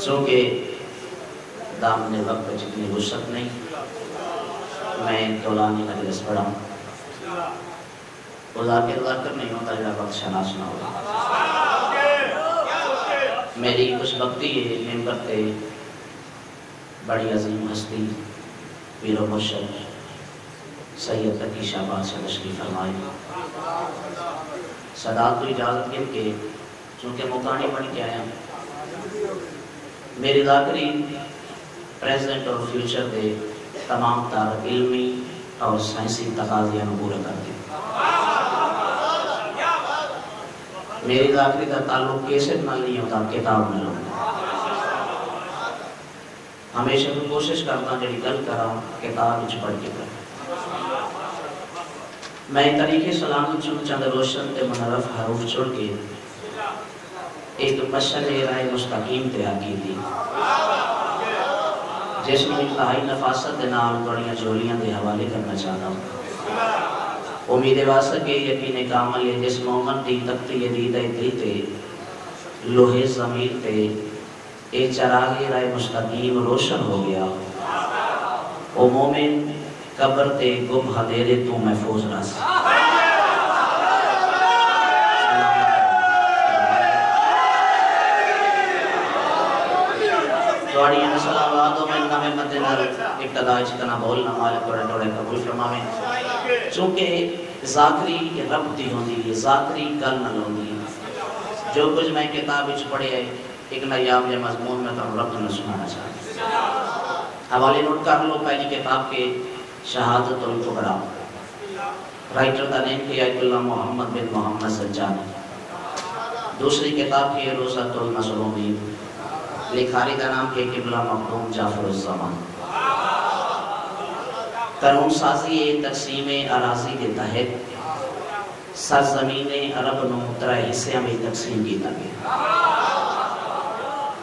چونکہ دامن وقت نہیں میں ذاکر ذاکر نہیں ہوتا جڑا وقت شناس نہ ہو میری کچھ وقتی ہے، ممبر تے بڑی عظیم ہستی، پیر و مرشد سید تقی شہباز سے تشریف فرمائی صدات کو اجازت گن کے چونکہ مکانی بن کے آیا میری ذاکری پریزنٹ اور فیوچر دے تمام تار علمی اور سائنسی تقاضیاں پورا کر دی میری ذاکری کا تعلق کیسے نہ نہیں ہوتا کتاب نہ ہوتا ہمیشہ میں کوشش کرتا جڑی گل کرا کتاب پڑھ کے کر میں طریقے سلام چن چند روشن تے منرف حروف چھوڑ کے ایک مشل رائے مستقیم تے آگی دی جس میں انتہائی نفاست دے نام بڑیاں جولیاں دے حوالے کرنا چاہتا ہوں۔ امید واسط کے یقین کامل ہے جس مومن دی تکتی دید دل تے لوہے زمین تے اے چراغی رائے مستقیم روشن ہو گیا۔ او مومن، قبر تے گم حدیرے تو محفوظ رس توڑی نسل آبادوں میں نمے مدنر ابتدائی چکنا بولنا مالک توڑے توڑے قبول فرماویں۔ چونکہ ذاکری رب دی ہوندی ہے، ذاکری گل نہ ہوندی ہے۔ جو کچھ میں کتاب وچ پڑھے ہے، ایک نیام یا مضمون میں تو رب نہ سنانا چاہتا حوالے نوٹ کر لو پہلی کتاب کے شہادت الکبرا۔ رائٹر دا نیم کی آیت اللہ محمد بن محمد سجانی دوسری کتاب کی روزت المظلومین لکھاری دا نام کے قبلہ مقدوم جعفر الزمان۔ قانون سازی تقسیم اراضی کے تحت سرزمین عرب نو ترہ حصے میں تقسیم کی گیا۔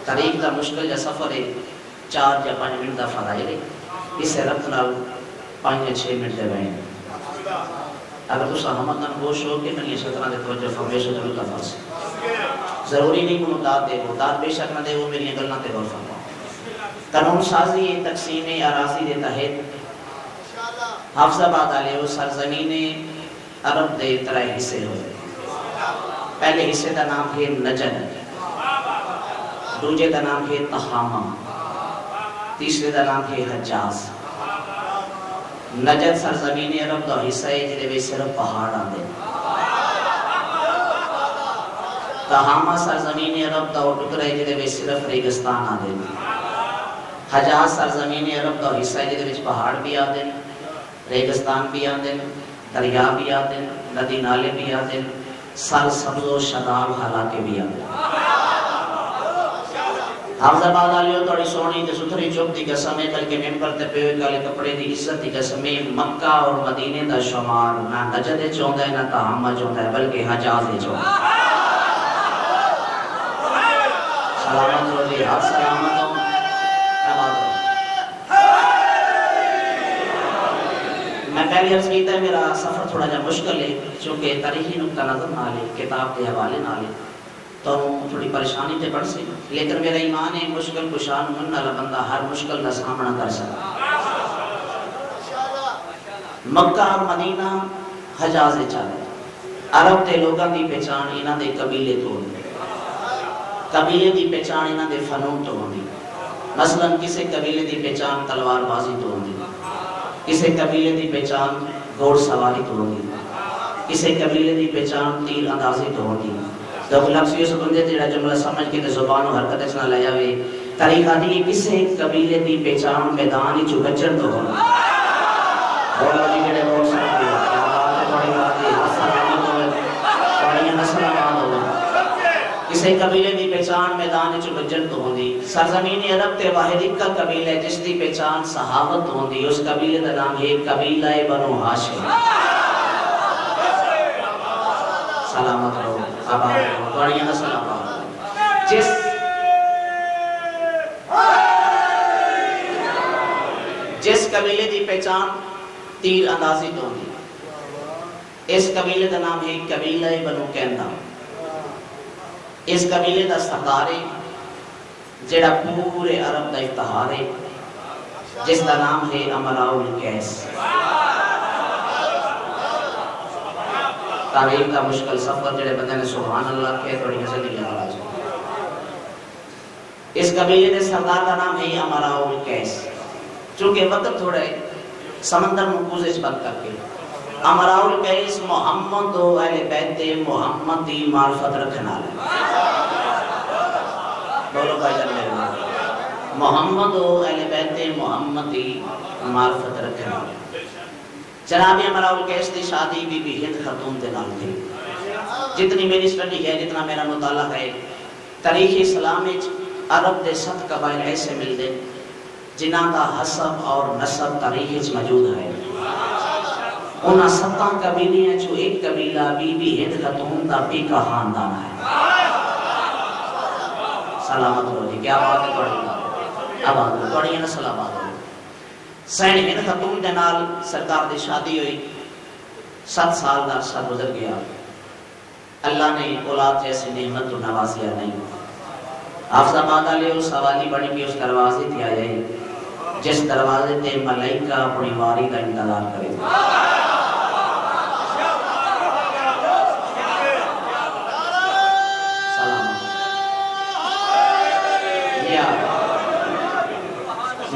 طریق دا مشکل جا سفر ہے، چار یا پانچ منٹ دا فرائے رہے اسے رکھ نال پانچ یا چھ منٹ دے بہن اگر تو سہمت نہ گوش ہو کہ میں یہ سترہ دے توجہ فرمیشہ ضرور کا فرس ضروری نہیں کہ مداد دے وہ داد بے شک نہ دے، وہ میری گلنا تے غور فرما قانون سازی تقسیم اراضی دے تحت حافظ آباد علیہ وہ سرزمین عرب دے ترہ حصے ہوئے۔ پہلے حصے دا نام ہے نجد دوجے دا نام ہے تخامہ، تیسرے دا نام ہے حجاز۔ نجد سرزمین عرب دا حصہ ہے جنہیں بھی صرف پہاڑ آدھے تہامہ سرزمین عرب دا ٹکر ہے جنہیں بھی صرف ریگستان آدھے حجاز سرزمین عرب دا حصہ ہے جنہیں بھی پہاڑ بھی آدھے ریگستان بھی آدھے دریا بھی آدھے ندی نالے بھی آدھے سر سبز و شداب حلاکے بھی آدھے حافظ آباد آلیو توڑی سونی تے ستھری چوک دی قسمیں کل کے ممبر تے پیوے کالے کپڑے دی عزت دی قسمیں مکہ اور مدینے دا شمار، نہ نجد چوندہ ہے، نہ تہامہ چوندہ ہے، بلکہ حجاز چوندہ ہے۔ سلامت رو جی ہاتھ سلامت ہوں میں پہلی عرض کیتا ہے میرا سفر تھوڑا جا مشکل ہے، چونکہ تاریخی نکتہ نظر نہ لے، کتاب کے حوالے نہ لے۔ تو تھوڑی پریشانی تے پڑ سی۔ لیکن میرا ایمان ہے، مشکل کشان من نہ بندہ ہر مشکل کا سامنا کر سکتا مکہ اور مدینہ، حجاز چالے عرب تے لوگاں دی پہچان انہاں دے قبیلے تو ہوندی۔ قبیلے دی پہچان انہاں دے فنون تو ہوندی۔ مثلا کسی قبیلے دی پہچان تلوار بازی تو ہوندی۔ کسی قبیلے دی پہچان گھوڑ سواری تو ہوگی۔ کسی قبیلے دی پہچان تیر اندازی تو ہوگی۔ تو لفظ یہ سب بندے تیرا جملہ سمجھ کے زبان و حرکت اچھنا لے جاوے طریقہ دی کسے قبیلے دی پہچان میدانی چو گچر تو ہونا اسے قبیلے دی پہچان میدان چ بجن تو ہوندی، سرزمین عرب تے واحد ایک قبیلہ جس دی پہچان صحابت ہوندی، اس قبیلے دا نام ہے قبیلہ بنو ہاشم۔ سلامت رہو، آباد رہو بڑیاں سلامت جس جس قبیلے دی پہچان تیر اندازی تو ہوندی، اس قبیلے دا نام ہے قبیلہ بنو کیندا۔ اس قبیلے کا سردار ہے جڑا پورے عرب کا افتہار ہے، جس کا نام ہے امراؤ القیس۔ تعلیم کا مشکل سفر جڑے بندے نے سبحان اللہ کہے، تھوڑی حسن نہیں لگا اس قبیلے کے سردار کا نام ہے امراؤ القیس۔ چونکہ وقت تھوڑا ہے، سمندر مقوز اس بند کر کے۔ امراؤ القیس محمد و اہل بیت محمد دی معرفت رکھنا لے۔ بولو بھائی جان میرے محمد و اہل بیت محمد دی معرفت رکھنا لے۔ جناب امراؤ القیس دی شادی بی بی ہند خاتون دے نال تھی جتنی میری سٹڈی ہے، جتنا میرا مطالعہ ہے، تاریخ اسلام عرب دے ست قبائل ایسے مل دے جنہ کا حسب اور نسب تاریخ موجود ہے۔ انہاں ستاں قبیلیاں جو ایک قبیلہ بی بی ہند خاتون دا بھی کا خاندان ہے۔ سلامت ہو جی کیا بات ہے تھوڑی آباد ہو تھوڑی نسل آباد ہو سین ہند خاتون دے نال سرکار دی شادی ہوئی۔ سات سال دا عرصہ گزر گیا۔ اللہ نے اولاد جیسی نعمت تو نوازیا نہیں۔ حافظ آباد علیہ اس حوالی بڑی بھی اس دروازے تھی آئے جس دروازے تے ملائکہ اپنی واری کا انتظار کرے۔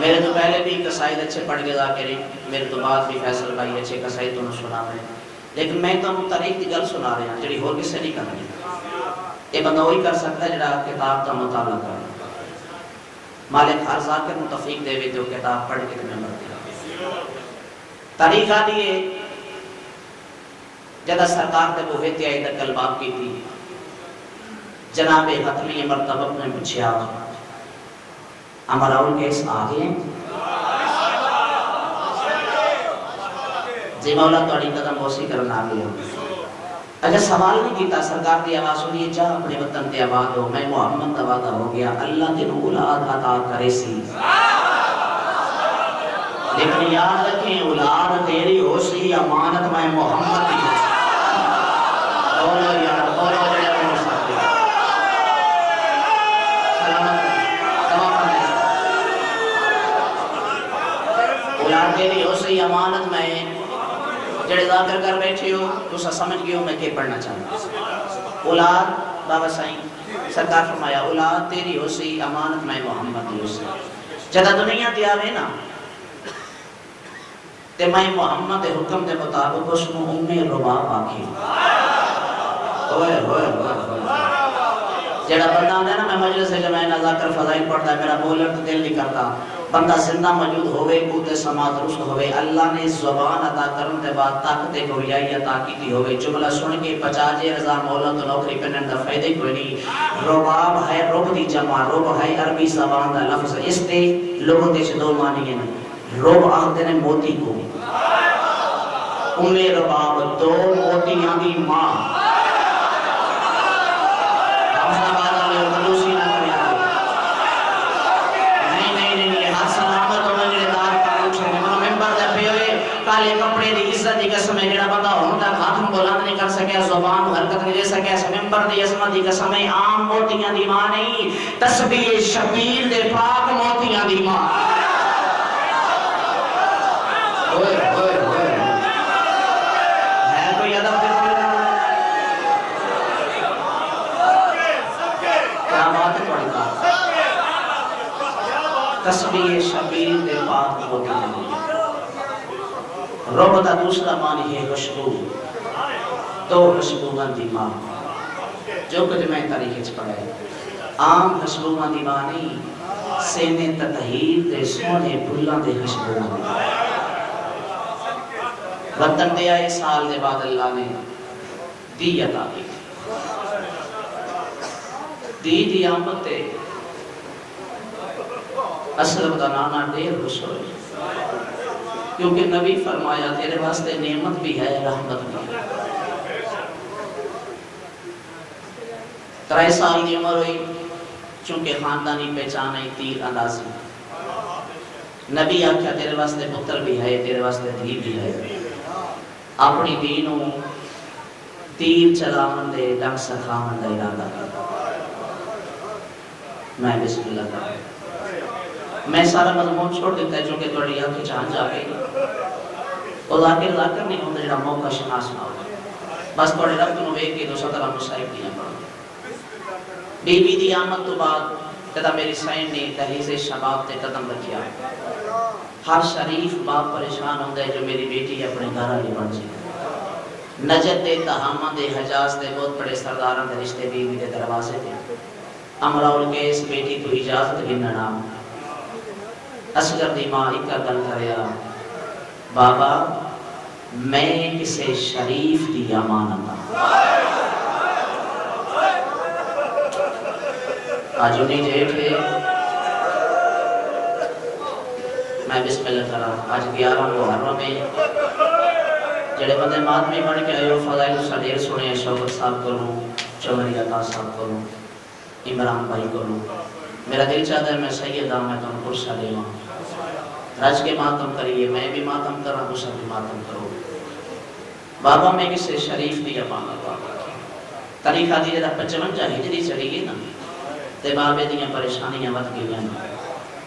میرے تو پہلے بھی قصائد اچھے پڑھ کے ذاکر ہیں میرے تو بعد بھی فیصل بھائی اچھے قصائد تو سنا رہے ہیں۔ لیکن میں تو تاریخ کی گل سنا رہا ہوں، جڑی ہور کسے نہیں کرنی۔ یہ بندہ وہی کر سکتا ہے جڑا کتاب کا مطالعہ کرے۔ مالک ہر ذاکر متفق دے بھی تو کتاب پڑھ کے تمہیں مرتی تاریخ آ دیئے جدہ سرکار تے بوہے تے آئی کل باب کی تھی۔ جناب حتمی مرتبہ نے پوچھا ہمارا ان کیس آگے ہیں۔ جی مولا تو قدم بوسی کرنا آگے ہو اگر سوال نہیں کیتا، سرکار دی آواز سنیے، جا اپنے وطن تے آباد ہو میں محمد کا وعدہ ہو گیا، اللہ تین اولاد عطا کرے سی۔ لیکن یاد رکھیں، اولاد تیری ہو سی، امانت میں محمد کی ہو سی۔ بولو یار بولو جڑے تیری ہو سی امانت میں جڑے ذاکر کر بیٹھے ہو تو سا سمجھ گئے ہو میں کیا پڑھنا چاہتا اولاد، بابا سائیں سرکار فرمایا، اولاد تیری ہو سی امانت میں محمد ہو سی جدہ دنیا دیا ہوئے نا، تے میں محمد حکم دے مطابق اس میں امی رباب آکھی ہوئے ہوئے ہوئے جڑا بندہ آدھا ہے نا، میں مجلس ہے جب میں نظاکر فضائل پڑھتا ہے، میرا بولر تو دل نہیں کرتا۔ بندہ زندہ موجود ہوئے قوت سما درست ہوئے، اللہ نے زبان عطا کرن دے بعد طاقت کو عطا کی ہوئے۔ جملہ سن کے پچاجے رضا مولا تو نوکری پہنن دا فائدے کوئی نہیں۔ رباب ہے رب دی جمع، رب ہے عربی زبان دا لفظ۔ اس دے لوگوں دے سے دو معنی ہیں۔ رب آخدے نے موتی کو۔ امی رباب، دو موتیاں دی ماں حافظ آباد علیہ ملوسی نہ کرے نہیں نہیں نہیں یہ ہر سلامت ہونے جڑے دار کا اٹھے نے من ممبر دے پہ ہوئے کالے کپڑے دی عزت دی قسم ہے جڑا بندہ ہوندا ہاتھ بلند نہیں کر سکیا زبان حرکت نہیں دے سکیا اس دی عظمت دی قسم عام موتیاں دی ماں نہیں، تسبیح شبیر دے پاک موتیاں دی ماں۔ اوئے اوئے اوئے۔ ہے کوئی ادب دے کیا بات ہے تھوڑی بات؟ تسبیح شبیر دے پاک موتیاں دی رب دا دوسرا معنی ہے خوشبو تو خوشبو دی ماں جو کچھ میں تاریخ چ پڑھا عام خوشبو دی ماں نہیں، سینے تطہیر دے، سونے پھلاں دے خوشبو دی وطن دے آئے سال دے بعد اللہ نے دی عطا کی۔ دی دی آمد تے اصل دا نانا دیر خوش ہوئے کیونکہ نبی فرمایا تیرے واسطے نعمت بھی ہے، رحمت بھی ہے۔ ترائی سال کی عمر ہوئی، چونکہ خاندانی پہچان آئی تیر اندازی نبی آخیا تیرے واسطے پتر بھی ہے، تیرے واسطے دھی بھی ہے۔ اپنی دینوں تیر چلاون دے ڈنگ سکھاون دا ارادہ کر میں بسم اللہ کر میں سارا مضمون چھوڑ دیتا ہے، چونکہ تھوڑی آنکھ چاہن جا گئی۔ وہ ذاکر ذاکر نہیں ہوتا جڑا موقع شناس نہ ہو۔ بس تھوڑے رب نو ویکھ کے دو سترہ مصائب دیا پڑھ بی بی دی آمد تو بعد جدا میری سائن نے تحریز شباب تے قدم رکھیا۔ ہر شریف باپ پریشان ہوندہ ہے جو میری بیٹی اپنے گھر آلی بن جائے۔ نجد دے، تہامہ دے، حجاز دے، بہت بڑے سرداران دے رشتے بی بی دے دروازے دے امراؤل کے اس بیٹی تو اجازت بھی گننا اسگر دی ماں اکا گل کریا، بابا، میں کسے شریف دی امانتا آج انہیں جیٹ ہے میں بسم اللہ کرا آج گیارہ محرم میں جڑے بندے ماتمی بن کے آئے ہو، فضائل سا دیر سنے، شوکت صاحب کروں چمری عطا صاحب کروں عمران بھائی کروں میرا دل چاہتا ہے میں سیدہ میں تم کرسا لے ہوں رج کے ماتم کریے، میں بھی ماتم کرا تو سب بھی ماتم کرو۔ بابا میں کسے شریف دی امانت طریقہ دی جدا پچمن جا ہجری چلی گئی نا۔ تے بابے دیاں پریشانیاں ود گئیاں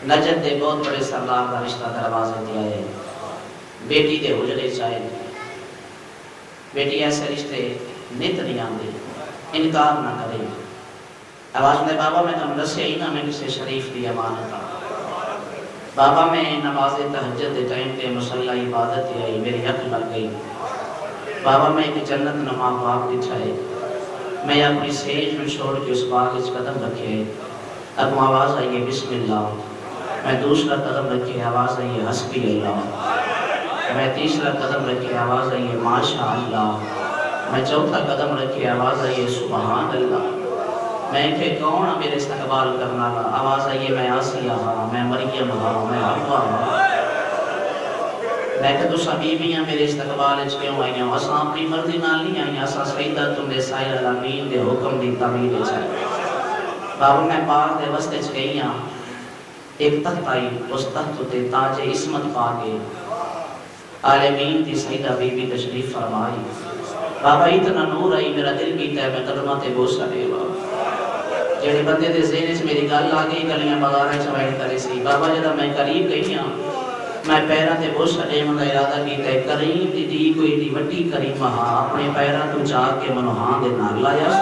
نجد دے بہت بڑے سردار کا رشتہ دروازے دیا ہے۔ بیٹی دے حجرے چاہے بیٹی ایسے رشتے نت نہیں آندے۔ انکار نہ کرے۔ آواز نے بابا، میں تم رسے ہی نہ میں کسی شریف دی امانت بابا، میں نماز تہجد دے ٹائم تے مسلح عبادت آئی، میری حق لگ گئی۔ بابا، میں ایک جنت نما باپ دکھائے۔ میں اپنی سیج میں چھوڑ کے اس باغ اس قدم رکھے۔ اب آواز آئیے بسم اللہ۔ میں دوسرا قدم رکھے، آواز آئیے حسبی اللہ۔ میں تیسرا قدم رکھے، آواز آئیے ماشاء اللہ۔ میں چوتھا قدم رکھے، آواز آئیے سبحان اللہ۔ میں کہ کون میرے استقبال کرنا آواز آئیے میں آسیہ ہاں میں مریم ہاں میں حفا ہاں۔ میں کہ تو سبیبیاں میرے استقبال اچھ کیوں آئی ہیں؟ اساں اپنی مرضی نال نہیں آئی ہیں اساں سیدہ تم دے سائر الامین دے حکم دی تعمیر چاہیے بابا میں پاک دے وسط اچھ گئی ہاں ایک تخت آئی، اس تخت تے تاج عصمت پا کے عالمین دی سیدہ بی بی تشریف فرمائی۔ بابا، اتنا نور آئی، میرا دل کیتا ہے، میں قدمہ تے بوسا دے با جڑے بندے دے ذہن وچ میری گل آ گئی، گلیاں بازار وچ وائٹ کرے سی، بابا جدا میں قریب گئی ہاں میں پیرا تے بوسا دے من ارادہ کیتا ہے کریم دی دی کوئی دی وڈی کریم ہاں اپنے پیرا تو جا کے منو ہاں دے نال لایا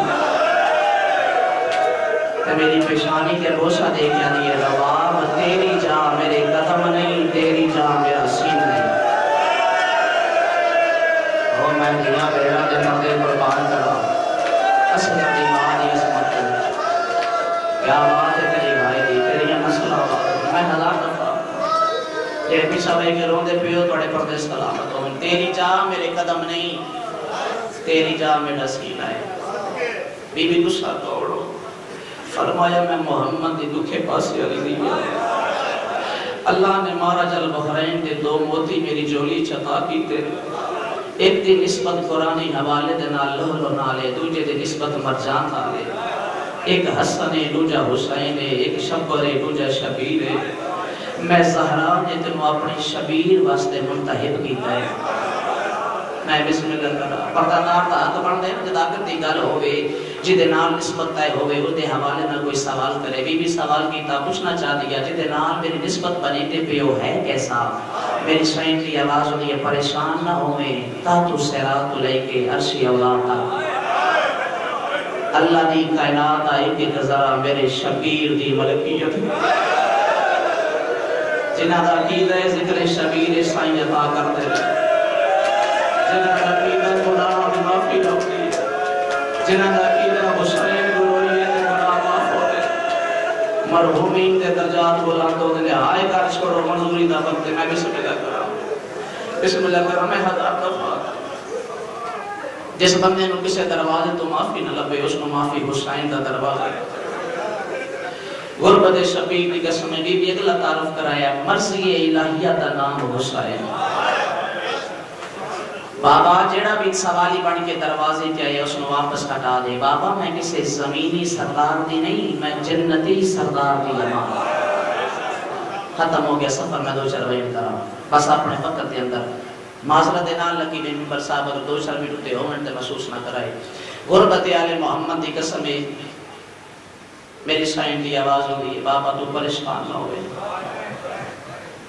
تے میری پیشانی کے بوسا دے کے آنی ہے رواب تیری جا میرے قدم نہیں تیری جا میرا سین نہیں او میں دیا پیرا دے مردے قربان کرا اصل دی ماں دی اس اسمت کیا بات ہے تیری بھائی دی تیری مسئلہ میں ہزار دفعہ تیرے پیچھا کے روندے پیو توڑے پردے سلامت ہوں تیری جا میرے قدم نہیں تیری جا میرا سین ہے بی بی غصہ توڑو فرمایا میں محمد دی دکھے پاسی علی دیا اللہ نے مارا جل بحرین کے دو موتی میری جولی چتا کی تیرے ایک دی نسبت قرآنی حوالے دے نال لہلو نالے دوجہ دی نسبت مرجان نالے ایک حسن دوجہ حسین ایک شبر دوجہ شبیر میں زہران جے تنو اپنی شبیر واسطے منتحب کیتا ہے۔ میں بسم اللہ کرا پردہ نار دا حق بن دے جدا کرتی گل ہوئے جدے نال نسبت تے ہوئے وہ دے حوالے نہ کوئی سوال کرے، بی بی سوال کیتا، پوچھنا چاہ دیا جدے نال میری نسبت بنی تے پیو ہے کیسا؟ میری سوئن کی آواز ہوئی ہے پریشان نہ ہوئے تا تو سیرات لے کے عرشی اولاد اللہ دی کائنات آئی کہ گزارا میرے شبیر دی ملکیت۔ جنہ دا عقیدہ ذکر شبیر سائن عطا کرتے رہے۔ جنہ دا عقیدہ گناہ دی معافی ہوتی جنہ دا عقیدہ حسین گروہی ہے، تے گناہ معاف ہوتے مرحومین دے درجات بلند ہوتے ہیں آئے کر چھوڑو، منظوری دا وقت میں بسم اللہ کرا بسم اللہ کرا میں ہزار دفعہ۔ جس بندے نو کسے دروازے تو معافی نہ لبے، اس کو معافی حسین دا دروازہ غربت شبیر کی قسم بی بی اگلا تعارف کرایا مرضی الہیہ دا نام حسین بابا جیڑا بھی سوالی بن کے دروازے تے آیا، اس نے واپس ہٹا دے۔ بابا، میں کسی زمینی سردار دی نہیں، میں جنتی سردار دی امان ختم ہو گیا سفر، میں دو چار بجے کرا بس اپنے وقت کے اندر۔ معذرت نال لگی میں ممبر صاحب اگر دو چار منٹ تے ہون تے محسوس نہ کرائے۔ غربت آل محمد دی قسم میری سائن دی آواز ہوئی بابا تو پریشان نہ ہوئے۔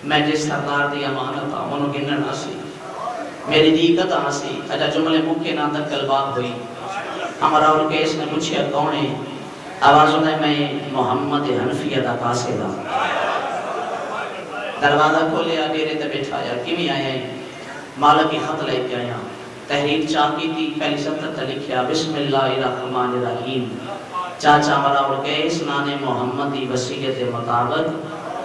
میں جس سردار دی امانت ہوں انہوں گنن آسی میری دیگت دیکت ہاں آسی اجا اچھا، جملے مکے نہ دکل بات ہوئی۔ ہمارا اور کیس نے پوچھا کون ہے؟ آواز ہوتا ہے میں محمد حنفیہ دا قاصدہ ہاں۔ دروازہ کھولیا ڈیرے تے بیٹھایا کیویں آیا ہے؟ مالک کی خط لے کے آیا۔ تحریر چاہ کی تھی، پہلی سطر تے لکھیا، بسم اللہ الرحمن الرحیم۔ چاچا مرا اور کیس نانے محمدی وسیعت مطابق،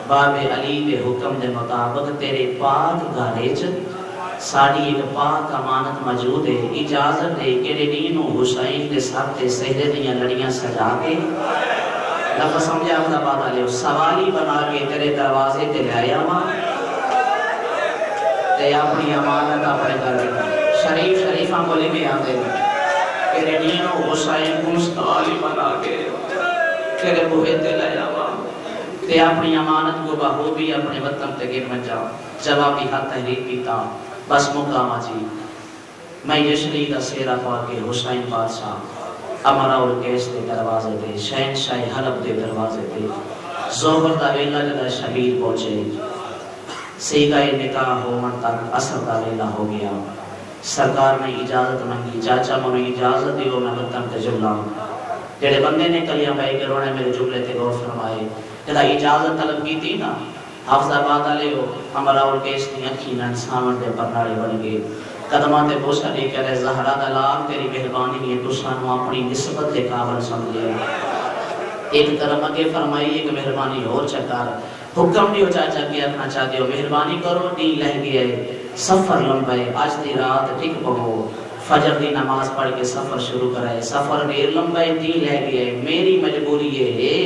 باب علی دے حکم دے مطابق تیرے پاک گھرے چ ساڑی ایک پاک امانت موجود ہے، اجازت دے کہ دین و حسین دے سر تے سہرے دیاں لڑیاں سجا کے لفظ سمجھا اپنا بات آلے سوالی بنا کے تیرے دروازے تے لے ماں تے اپنی امانت اپنے گھر شریف شریفاں بولے بھی آتے ہیں تیرے دین و حسین کو سوالی بنا کے تیرے بوہے تے لے آیا تے اپنی امانت کو بہوبی اپنے وطن تے گر من جاؤ۔ جوابی ہاتھ تحریر کیتا بس مقامہ جی میں یشری دا سیرہ پا کے حسین بادشاہ، امرا اور کیس دے دروازے دے شہن شاہ حلب دے دروازے دے زوبر دا ویلا جدا شبیر پہنچے۔ سیگا نکاح ہومن تک، اثر دا ویلا ہو گیا۔ سرکار نے اجازت منگی چاچا منو اجازت دیو، میں وطن تے جملہ جڑے بندے نے کلیاں بھائی کے رونے میرے جملے تے غور فرمائے جدا اجازت طلب کی تھی نا، حافظ آباد والے ہو، ہمارا اور کیس دی اکھی نن سامن دے پرناڑے بن گئے۔ قدماں تے بوسا دے کہ زہرا دا لاکھ تیری مہربانی ہے تو سانو اپنی نسبت دے قابل سمجھے ایک طرف اگے فرمائی، ایک مہربانی اور چکار حکم دیو چاچا کیا اپنا چاہ دیو مہربانی کرو، دین لہ گیا ہے۔ سفر لمبے، آج دی رات ٹک پہو فجر دی نماز پڑھ کے سفر شروع کرائے سفر دیر لمبے دین لہ گیا ہے میری مجبوری یہ ہے،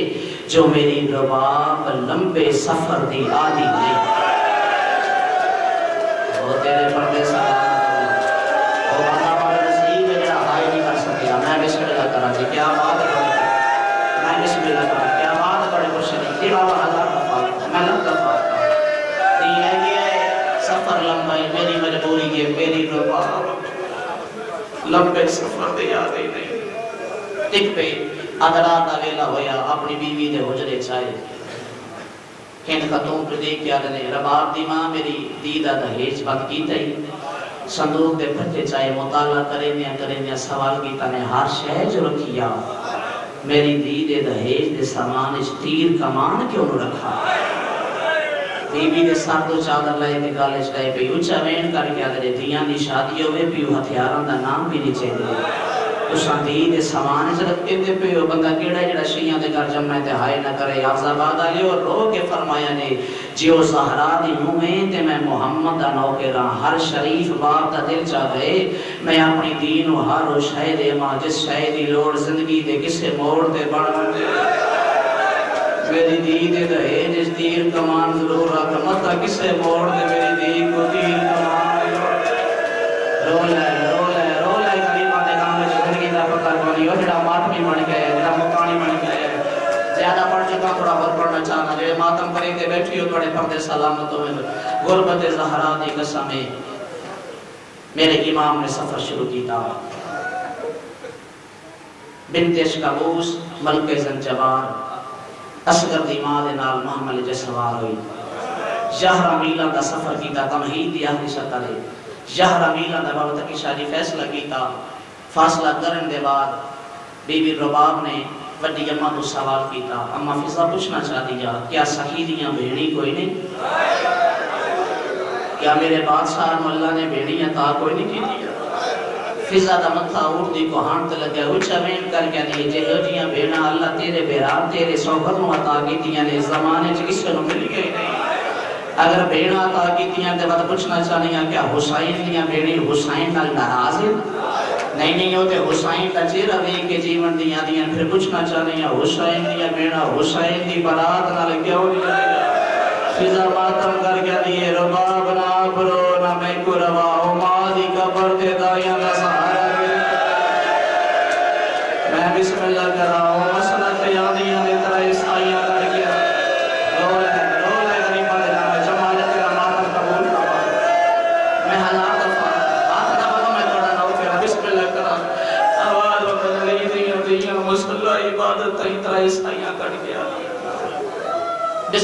جو میری رباب لمبے سفر دی آدھی نہیں وہ تیرے پردے سلامت وہ بندہ بڑا نصیب ہے، جڑا ہائی نہیں کر سکیا۔ میں بسم اللہ کرا جی کیا بات ہے؟ میں بسم اللہ کرا کیا بات کرے کو شریف دی بابا ہزار دفعہ میں لگ دفعہ سفر لمبا ہے، میری مجبوری ہے میری رباب لمبے سفر دی آدھی نہیں۔ ٹک پہ ادرات دا ویلا ہویا، اپنی بیوی دے حجرے چاہے ہند خطوں پر دیکھ کے آدھنے رباب دی ماں، میری دیدہ دہیج بات کی تھی صندوق دے پھٹے چاہے مطالعہ کریں یا کریں یا سوال کی تنے ہر شہ جو رکھیا میری دیدے دہیج دے سامان اس تیر کمان کیوں رکھا؟ بی بی دے ساتھ دو چادر لائے کے گالے چلائے پہ اچھا وین کر کے آدھنے دیاں دی شادی ہوئے، پیو ہتھیاران دا نام بھی نیچے دے۔ تساں دی دے سامان چ رکھے دے پیو، بندہ کیڑا جڑا شیاں دے گھر جمع تے ہائے نہ کرے۔ حافظ آباد والے اور رو کے فرمایا نے، جیو زہرا دی نویں تے میں محمد دا نوکراں ہر شریف باپ دا دل چا گئے، میں اپنی دین و ہر و شے دے ماں جس شے دی لوڑ زندگی دے کسے موڑ تے بڑھ۔ دے میری دی دے دے جس تیر کمان ضرور رکھ مت کسے موڑ دے میری دی کو تیر کمان رو لے رو لے رو لے غریباں دے کام وچ زندگی دا پتہ کونی او جڑا ماتمی بن گئے، جڑا مکانی بن گئے۔ زیادہ پڑھ چکا، تھوڑا اور پڑھنا چاہنا جو ماتم کریں دے بیٹھی ہو، تھوڑے پردے سلامت ہوئے۔ غربت زہرا دی قسم میرے امام نے سفر شروع کیتا۔ بنت اشکابوس ملک زنجبار۔ اصغر دی ماں دے نال محمل جے سوار ہوئی۔ یہرہ میلہ دا سفر کیتا، تمہید دی اہلی شکلے یہرہ میلہ دا بابا تکی شاہی فیصلہ کیتا۔ فاصلہ کرن دے بعد بی بی رباب نے وڈی اماں تو سوال کیتا اما فضا پوچھنا چاہ دیا کیا صحیح دیاں بھیڑی کوئی نہیں؟ کیا میرے بادشاہ نو اللہ نے بھیڑی عطا کوئی نہیں کی دیا فضا دا متھا اٹھ کو ہانت لگیا اچھا وین کر کے نہیں جے ہو جیاں بھیڑا اللہ تیرے بیرار تیرے صحبت نو عطا کی دیا نے، زمانے چ کس نو مل گئی نہیں۔ اگر بھیڑا عطا کی دیا تے بات پوچھنا چاہنی ہے کیا حسین دیاں بھیڑی حسین نال ناراض ہے نہیں نہیں ہوتے حسین کا چہرہ دیکھ کے جیون دیا دیا پھر پوچھنا چاہنی ہے حسین دیا بھیڑا حسین دی برات نال کیوں نہیں لگا فضا ماتم کر کے دیئے رباب نہ برو نہ میں کو روا ہو ماں دی قبر تے دائیاں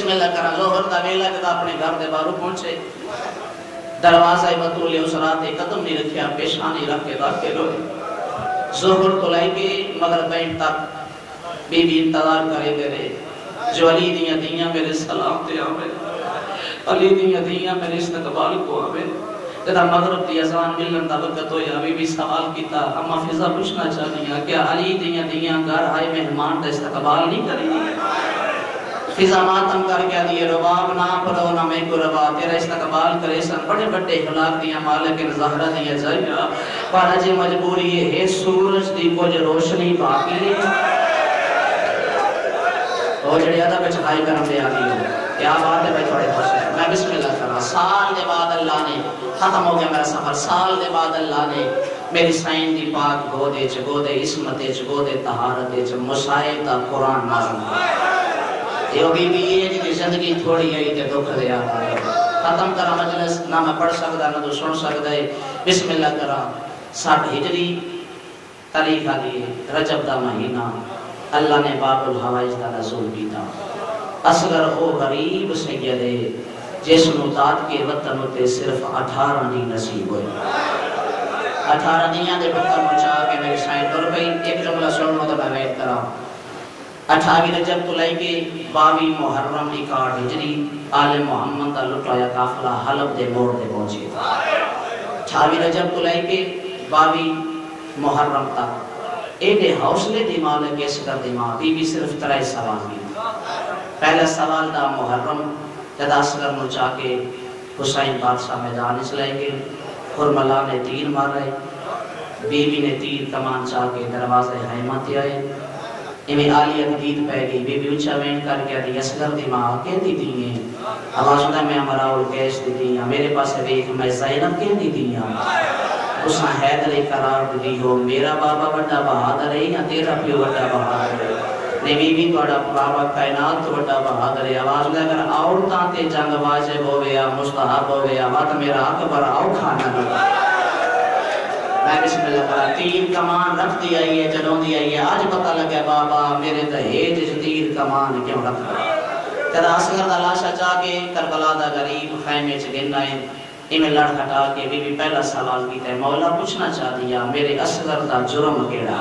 بسم اللہ کرا ظہر دا ویلا جدا اپنے گھر دے بارو پہنچے۔ دروازہ بطول اس رات قدم نہیں رکھیا، پیشانی رکھ کے داخل ہوئے۔ ظہر تو لائے کے مگر بین تک بی بی انتظار کرے دے رہے۔ جو علی دیاں دیاں میرے سلام تے آوے۔ علی دیاں دیاں میرے استقبال کو آوے۔ جدا مغرب دی ازان ملن دا وقت ہویا ابھی بھی سوال کیتا، اما فضا پوچھنا چاہنی ہیں کہ علی دیاں دیاں گھر آئے مہمان دا استقبال نہیں کریں فضا ماتم کر کے دیئے رباب نہ پڑھو، نہ میں کو ربا تیرا استقبال کرے سن بڑے بڑے اخلاق دیاں مالک زہرہ دیاں جائیا پر اجے جی مجبوری ہے سورج دی کچھ روشنی باقی ہے۔ وہ جڑے ادب وچ ہائی کرم دے آ کیا بات ہے بھائی، تھوڑے خوش ہیں۔ میں بسم اللہ کرا سال دے بعد اللہ نے ختم ہو گیا میرا سفر۔ سال دے بعد اللہ نے میری سائن دی پاک گو دے چ گو دے عصمت چ گو دے طہارت دا قرآن نازل کیا۔ یہ بھی بھی یہ جی زندگی تھوڑی ہے تے دکھ دے آ ختم کرا مجلس نہ میں پڑھ سکدا نہ تو سن سکدا ہے بسم اللہ کرا ساٹھ ہجری تاریخ آ رجب دا مہینہ اللہ نے باب الحوائج دا نزول کیتا اصغر ہو غریب سیدے جس نوتات کے وطن ہوتے صرف اٹھارہ دی نصیب ہوئے اٹھارہ دیاں دے بکر مچا کے میری سائن کر گئی ایک جملہ سنو تو میں ویٹ کرا اٹھاوی رجب تو لائی کے باوی محرم اکاڑ ہجری آل محمد کا لٹایا کافلہ حلب دے موڑ دے پہنچے۔ اٹھاوی رجب تو لائی کے باوی محرم تک۔ ایڈے حوصلے دماغ ہے کیسے کر دماغ بی بی صرف ترائی سوال کی۔ پہلا سوال دا محرم جد اصغر نو کے حسین بادشاہ میدان اس لائے گے خرملا نے تیر مارے۔ بی بی نے تیر کمان چاہ کے دروازے حیمت آئے۔ انہیں آلی حدید پہ گئی بی بی اچھا وین کر کے دی اصغر دی ماں کہ دی دیئے آواز میں ہمارا اور کیش دی دیئے میرے پاس دیکھ میں زینب کہ دی دیئے حیدر قرار دی ہو، میرا بابا بڑا بہادر ہے یا تیرا پیو بڑا بہادر ہے؟ نبی بھی توڑا بابا کائنات تو بڑا بہادر ہے۔ آواز لے کر عورتاں تے جنگ واجب ہوئے یا مستحب ہوئے یا وقت میرا اکبر آؤ کھانا۔ لگا میں بسم اللہ کرا تین کمان رکھ دی آئی ہے جنوں دی آئی ہے۔ آج پتہ لگے، بابا میرے دہیج تیر کمان کیوں رکھ رہا تیرا اصغر دا لاشا چاہ کے کربلا دا غریب خیمے چ گن آئے۔ ایمیں لڑ ہٹا کے بی بی پہلا سوال کیتا ہے مولا پوچھنا چاہ دیا میرے اصغر دا جرم کیڑا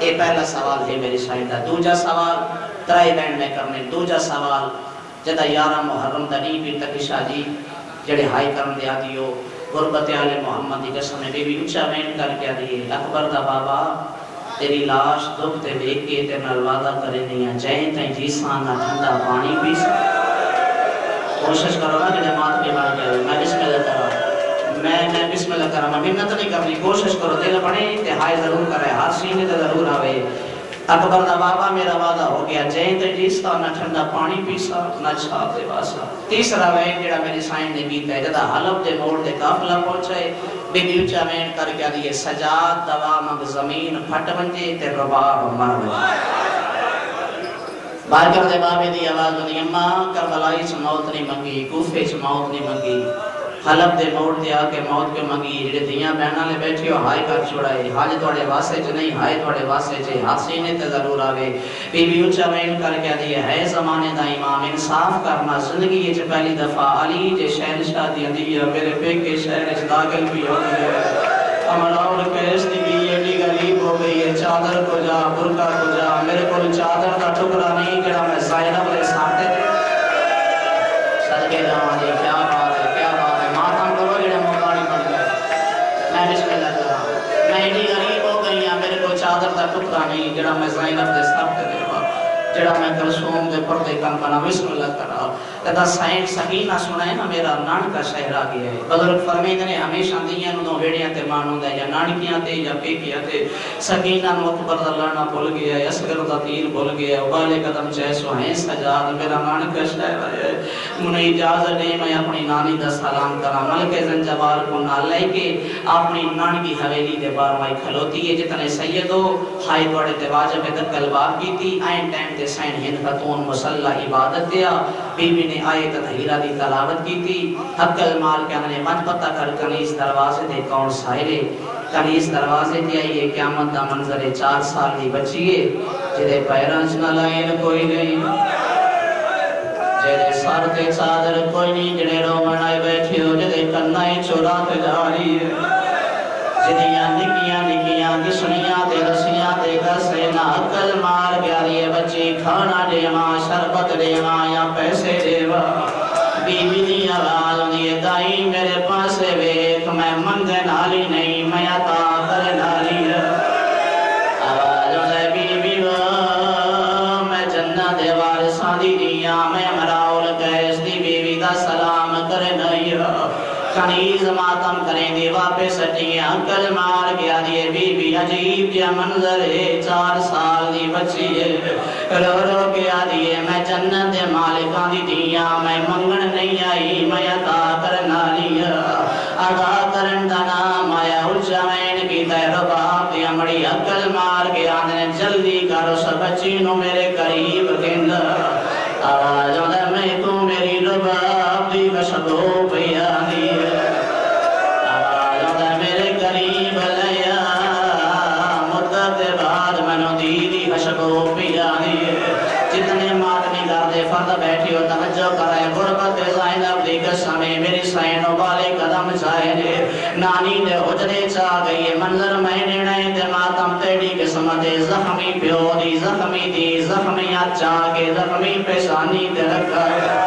اے پہلا سوال ہے میری شاہد دا دوجا سوال ترائی بینڈ میں کرنے، دوجا سوال جدہ یارہ محرم دا نہیں پیر تک جی جڑے ہائی کرن دیا دیو غربت آل محمد دی قسم بی بی اچھا بینڈ کر کے دیئے اکبر دا بابا، تیری لاش دکھ تے دیکھ کے تے نلوادہ کرے نہیں جائیں تائیں جیسان نہ ٹھنڈا پانی پیس۔ کوشش کرو نا کہ جماعت کے بار گئے میں بسم اللہ کرا میں میں بسم اللہ کرا میں محنت نہیں کرنی، کوشش کرو۔ دل پڑے تے ہائے ضرور کرے۔ ہر سینے تے ضرور آوے۔ اکبر دا بابا میرا وعدہ ہو گیا جائیں تے جیستا نہ ٹھنڈا پانی پیسا نہ چھاپ دے واسا تیسرا وین جڑا میری سائن نے بیتا ہے جدا حلب دے موڑ دے قافلہ پہنچائے بے دیوچا وین کر کے دیئے سجاد دوا مگ زمین پھٹ ونجے تے رباب مر ونجے بارکر دے بابے دی آواز دی اماں کربلائی چھ موت نہیں منگی کوفے چھ موت نہیں منگی حلب دے موڑ دیا کہ موت کے منگی؟ جڑے دیاں بہنہ لے بیٹھے ہو ہائی کر چھوڑائے۔ حاج توڑے واسے چ نہیں؟ ہائی توڑے واسے چ ہاتھ سینے تے ضرور آوے۔ بی بی اونچا وین کر کے دی ہے زمانے دا امام، انصاف کرنا، زندگی یہ چ پہلی دفعہ علی جے شہنشاہ دی دی میرے پے کے شہر وچ داخل بھی ہو گئے امر اور کیس دی گئی ایڈی غریب ہو گئی ہے، چادر کو جا برقع کو جا میرے کو چادر دا ٹکڑا نہیں، جڑا میں زائنب چادر نہیں جڑا میں زینب دے سر تے دیوا جڑا میں کلسوم دے پردے کم بنا بسم اللہ تعالی کدا سائن سکینہ سنائے نا میرا نان کا شہر آ گیا ہے بزرگ فرمید نے ہمیشہ دیاں نو ویڑیاں تے مانوں دا یا نانکیاں تے یا پیکیاں تے سکینہ نو اکبر دا لڑنا بھول گیا ہے اصغر دا تیر بھول گیا ہے بالے قدم چیسو ہیں سجاد میرا نان کا شہر آیا ہے منہ اجازت دے میں اپنی نانی دا سلام کرا ملک زنجبار کو نہ لے کے اپنی نان کی حویلی دے بار مائی کھلوتی ہے جتنے سیدو ہائی دوڑے تے واجب دکل بار کی تھی آئین ٹائم تے سین ہند خطون مسلح عبادت دیا بیوی نے آیت تحیرہ دی تلاوت کی تھی حق المال کے انہیں مت پتہ کر کنے دروازے دے کون سائرے کنے دروازے دے آئیے قیامت دا منظر چار سال دی بچیے۔ جدے پیران نہ لائن کوئی نہیں۔ جدے سر تے چادر کوئی نہیں، جدے روان آئے بیٹھے ہو، جدے کنائی چورا تے جاری ہے۔ جدیاں نکیاں نکیاں دی سنیاں تے رسول اکل مار گیا بچی کھانا دے ماں، شربت دے ماں یا پیسے دے ماں۔ بی دی آواز دیئے دائی میرے پاسے ویکھ، میں مند نالی نہیں، میں عطا کرن والی آواز ہوندی بیوی وا، میں میں مراول قیس دی دا سلام۔ کنیز ماتم کریں گے واپس گے انکل مار گیا دیئے بی بی عجیب جا منظر ہے چار سال دی بچی ہے رو رو گیا دیئے میں جنت دے مالکان دی دیا میں منگن نہیں آئی میں عطا کرنا لیا عطا کرن دا نام آیا حجمین کی تیرو باپ دیا مڑی اکل مار گیا دیئے جلدی کرو سب بچی میرے قریب شاہ کے زخمی پیشانی درخت ہے۔